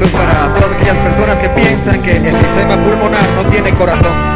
Esto es para todas aquellas personas que piensan que el sistema pulmonar no tiene corazón.